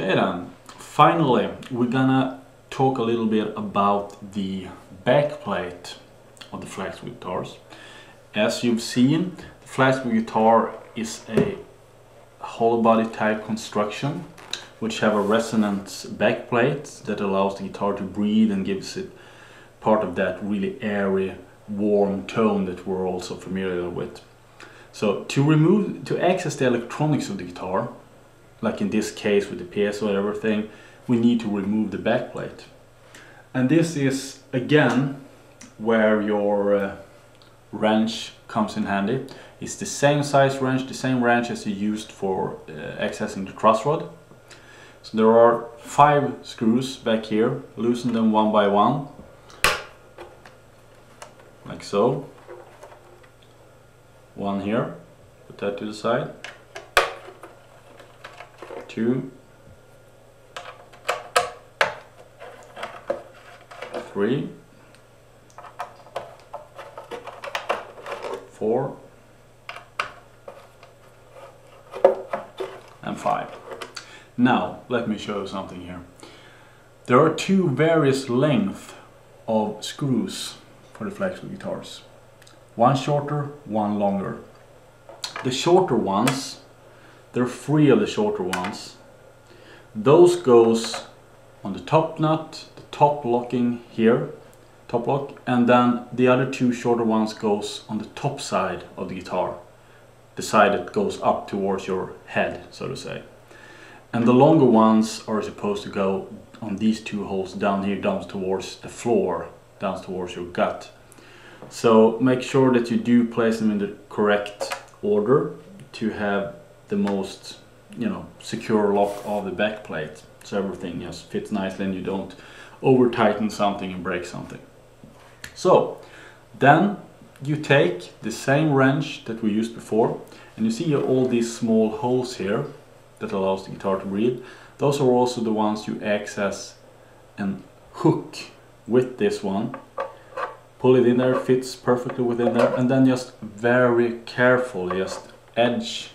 Okay then, finally we're gonna talk a little bit about the backplate of the Flaxwood guitars. As you've seen, the Flaxwood guitar is a hollow body type construction which have a resonance backplate that allows the guitar to breathe and gives it part of that really airy, warm tone that we're also familiar with. So to remove, to access the electronics of the guitar, like in this case with the piezo and everything, we need to remove the backplate. And this is again where your uh, wrench comes in handy. It's the same size wrench, the same wrench as you used for uh, accessing the truss rod. So there are five screws back here, loosen them one by one, like so. One here, put that to the side two, three, four, and five. Now, let me show you something here. There are two various lengths of screws for the Flaxwood guitars. One shorter, one longer. The shorter ones there are three of the shorter ones. Those goes on the top nut, the top locking here, top lock, and then the other two shorter ones goes on the top side of the guitar. The side that goes up towards your head, so to say. And the longer ones are supposed to go on these two holes down here, down towards the floor, down towards your gut. So make sure that you do place them in the correct order to have the most you know secure lock of the back plate so everything just fits nicely and you don't over tighten something and break something. So then you take the same wrench that we used before and you see all these small holes here that allows the guitar to breathe. Those are also the ones you access and hook with this one. Pull it in there fits perfectly within there and then just very carefully just edge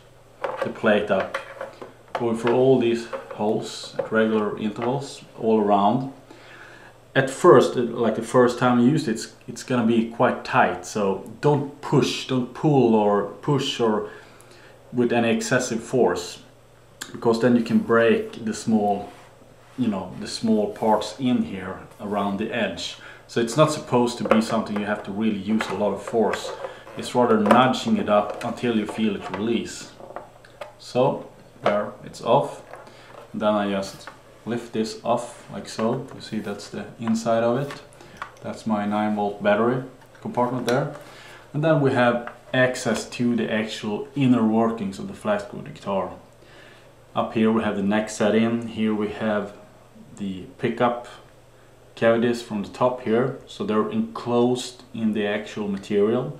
the plate up going through all these holes at regular intervals all around. At first like the first time you use it it's, it's gonna be quite tight so don't push don't pull or push or with any excessive force because then you can break the small you know the small parts in here around the edge. So it's not supposed to be something you have to really use a lot of force. It's rather nudging it up until you feel it release so there it's off. Then I just lift this off like so. You see that's the inside of it. That's my 9 volt battery compartment there. And then we have access to the actual inner workings of the Flaxwood guitar. Up here we have the neck set in. Here we have the pickup cavities from the top here. So they're enclosed in the actual material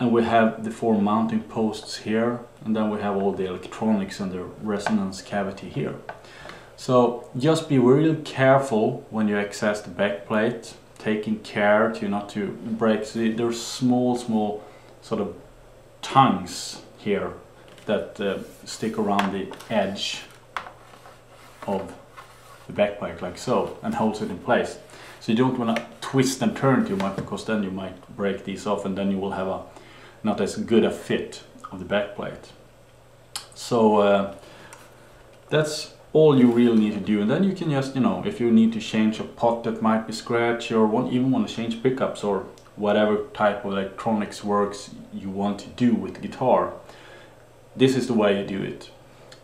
and we have the four mounting posts here and then we have all the electronics and the resonance cavity here. So just be really careful when you access the back plate taking care to not to break. So there's small small sort of tongues here that uh, stick around the edge of the back plate like so and holds it in place. So you don't want to twist and turn too much because then you might break these off and then you will have a not as good a fit of the back plate. So uh, that's all you really need to do and then you can just, you know, if you need to change a pot that might be scratched or want, even want to change pickups or whatever type of electronics works you want to do with the guitar, this is the way you do it.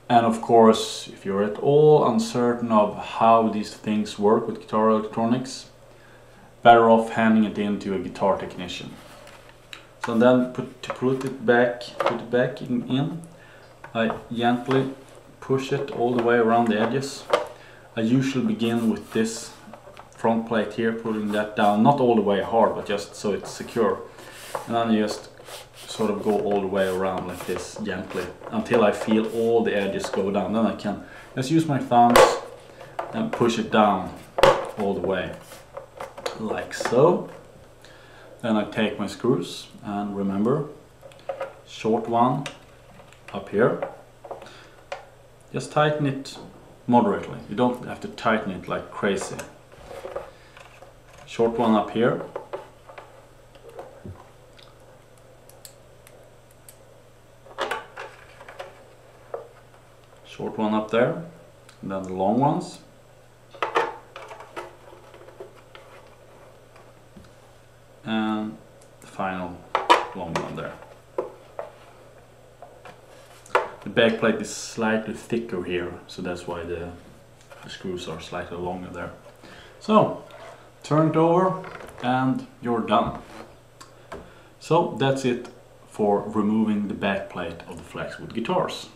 And of course, if you're at all uncertain of how these things work with guitar electronics, better off handing it in to a guitar technician. So then put, to put it back, put it back in, in, I gently push it all the way around the edges. I usually begin with this front plate here, putting that down, not all the way hard, but just so it's secure. And then you just sort of go all the way around like this gently until I feel all the edges go down. Then I can just use my thumbs and push it down all the way like so. Then I take my screws and remember, short one up here. Just tighten it moderately. You don't have to tighten it like crazy. Short one up here. Short one up there. And then the long ones. And the final long one there. The back plate is slightly thicker here, so that's why the, the screws are slightly longer there. So, turn it over and you're done. So that's it for removing the back plate of the Flaxwood guitars.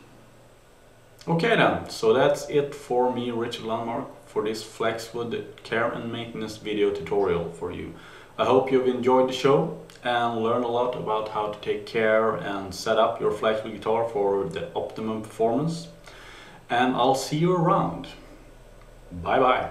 Okay then, so that's it for me, Richard Landmark for this Flaxwood care and maintenance video tutorial for you. I hope you've enjoyed the show and learned a lot about how to take care and set up your Flaxwood guitar for the optimum performance. And I'll see you around. Bye bye.